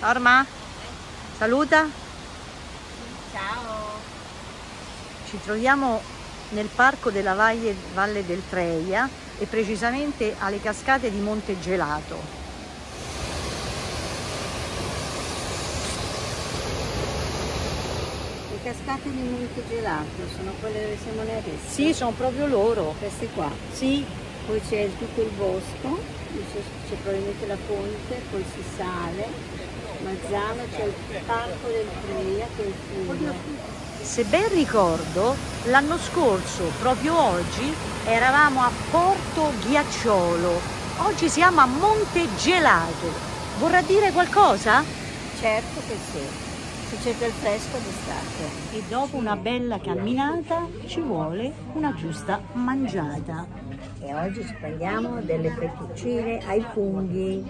Norma, saluta. Ciao. Ci troviamo nel parco della Valle, Valle del Treia e precisamente alle cascate di Monte Gelato. Le cascate di Monte Gelato sono quelle dove siamo noi adesso? Sì, sono proprio loro. Queste qua. Sì, Poi c'è tutto il bosco, c'è, c'è probabilmente la ponte, poi si sale. Mazzano c'è il parco del Treia che è il fiume. se ben ricordo, l'anno scorso, proprio oggi, eravamo a Porto Ghiacciolo. Oggi siamo a Monte Gelato. Vorrà dire qualcosa? Certo che sì. Si cerca il fresco d'estate. E dopo una bella camminata ci vuole una giusta mangiata. E oggi ci prendiamo delle fettuccine ai funghi.